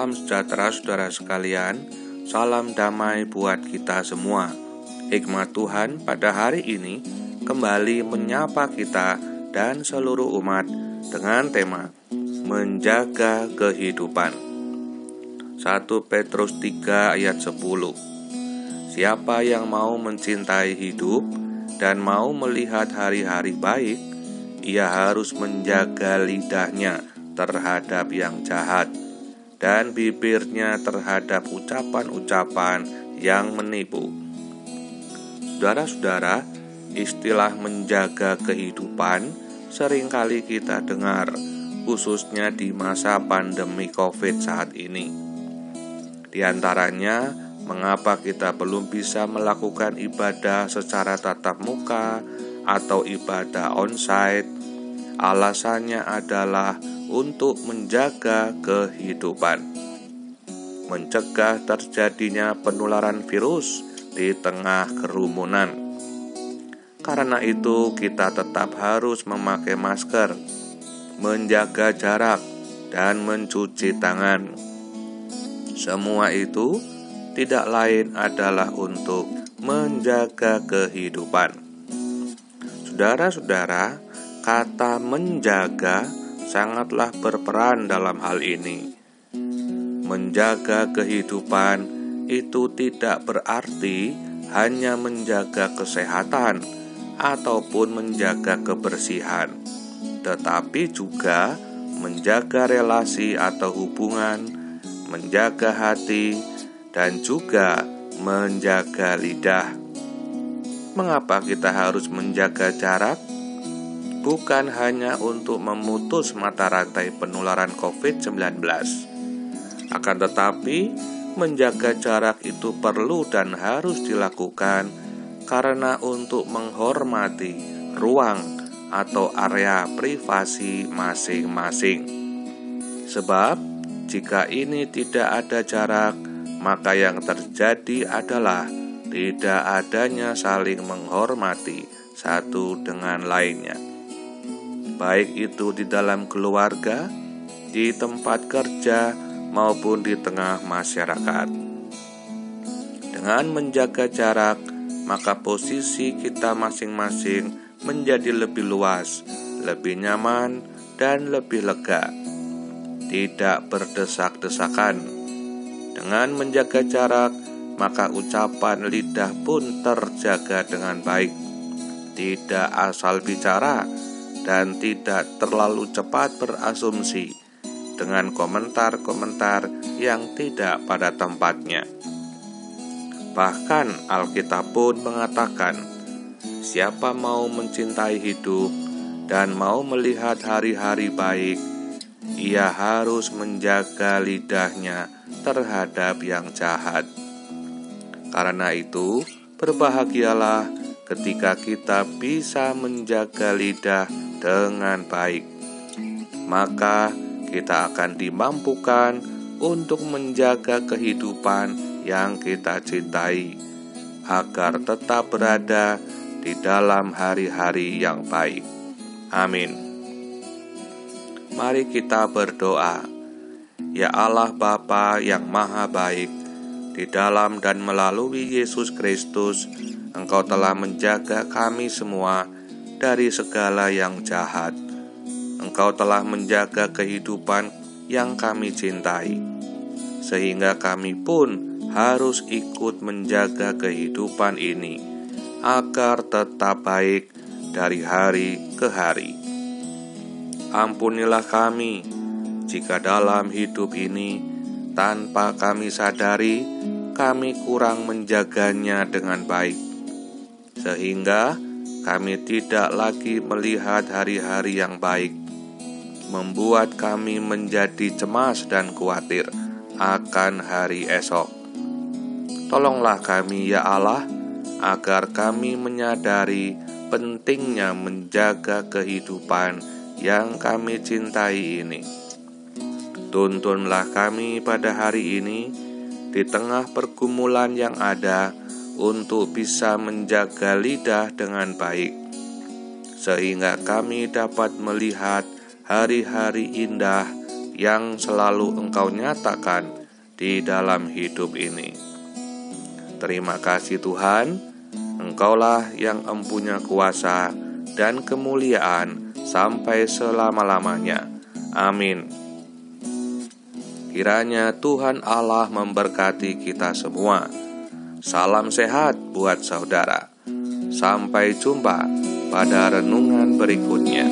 Salam sejahtera saudara sekalian, salam damai buat kita semua. Hikmat Tuhan pada hari ini kembali menyapa kita dan seluruh umat dengan tema Menjaga Kehidupan. 1 Petrus 3 ayat 10 Siapa yang mau mencintai hidup dan mau melihat hari-hari baik, ia harus menjaga lidahnya terhadap yang jahat dan bibirnya terhadap ucapan-ucapan yang menipu. Saudara-saudara, istilah menjaga kehidupan sering kali kita dengar, khususnya di masa pandemi COVID saat ini. Di antaranya, mengapa kita belum bisa melakukan ibadah secara tatap muka atau ibadah onsite? Alasannya adalah untuk menjaga kehidupan, mencegah terjadinya penularan virus di tengah kerumunan. Karena itu, kita tetap harus memakai masker, menjaga jarak, dan mencuci tangan. Semua itu tidak lain adalah untuk menjaga kehidupan. Saudara-saudara, kata "menjaga" sangatlah berperan dalam hal ini. Menjaga kehidupan itu tidak berarti hanya menjaga kesehatan ataupun menjaga kebersihan, tetapi juga menjaga relasi atau hubungan, menjaga hati, dan juga menjaga lidah. Mengapa kita harus menjaga jarak? Bukan hanya untuk memutus mata rantai penularan COVID-19, akan tetapi menjaga jarak itu perlu dan harus dilakukan karena untuk menghormati ruang atau area privasi masing-masing. Sebab, jika ini tidak ada jarak, maka yang terjadi adalah tidak adanya saling menghormati satu dengan lainnya baik itu di dalam keluarga, di tempat kerja, maupun di tengah masyarakat. Dengan menjaga jarak, maka posisi kita masing-masing menjadi lebih luas, lebih nyaman, dan lebih lega. Tidak berdesak-desakan. Dengan menjaga jarak, maka ucapan lidah pun terjaga dengan baik. Tidak asal bicara, dan tidak terlalu cepat berasumsi dengan komentar-komentar yang tidak pada tempatnya. Bahkan Alkitab pun mengatakan, siapa mau mencintai hidup dan mau melihat hari-hari baik, ia harus menjaga lidahnya terhadap yang jahat. Karena itu, berbahagialah ketika kita bisa menjaga lidah dengan baik, maka kita akan dimampukan untuk menjaga kehidupan yang kita cintai, agar tetap berada di dalam hari-hari yang baik. Amin. Mari kita berdoa. Ya Allah Bapa yang Maha Baik, di dalam dan melalui Yesus Kristus, Engkau telah menjaga kami semua dari segala yang jahat. Engkau telah menjaga kehidupan yang kami cintai, sehingga kami pun harus ikut menjaga kehidupan ini agar tetap baik dari hari ke hari. Ampunilah kami jika dalam hidup ini tanpa kami sadari kami kurang menjaganya dengan baik, sehingga kami tidak lagi melihat hari-hari yang baik, membuat kami menjadi cemas dan khawatir akan hari esok. Tolonglah kami, ya Allah, agar kami menyadari pentingnya menjaga kehidupan yang kami cintai ini. Tuntunlah kami pada hari ini di tengah pergumulan yang ada untuk bisa menjaga lidah dengan baik, sehingga kami dapat melihat hari-hari indah yang selalu Engkau nyatakan di dalam hidup ini. Terima kasih Tuhan, Engkaulah yang empunya kuasa dan kemuliaan sampai selama-lamanya. Amin. Kiranya Tuhan Allah memberkati kita semua. Salam sehat buat saudara. Sampai jumpa pada renungan berikutnya.